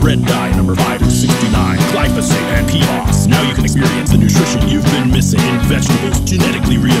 red dye number 5 or 69, glyphosate and PFOS. Now you can experience the nutrition you've been missing. In vegetables genetically real.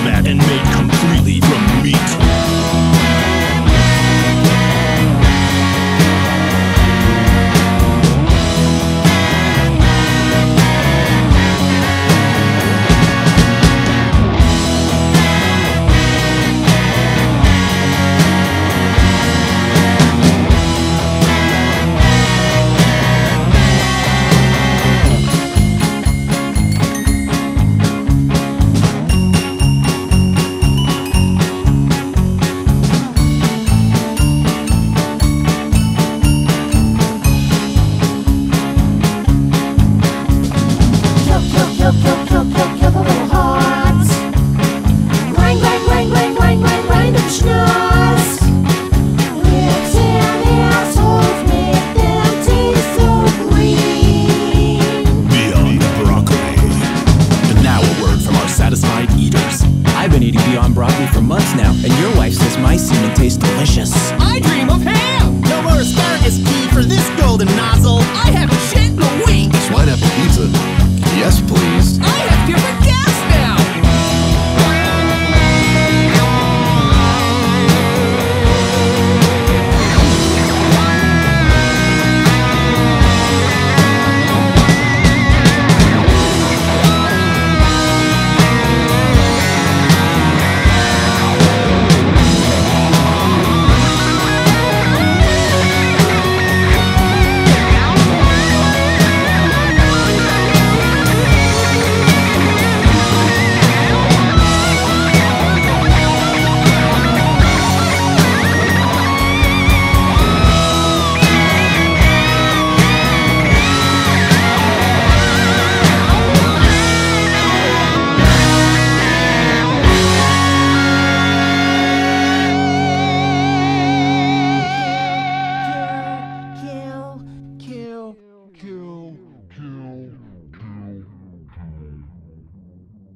I've been eating Beyond Broccoli for months now, and your wife says my semen tastes delicious. I dream of ham! No more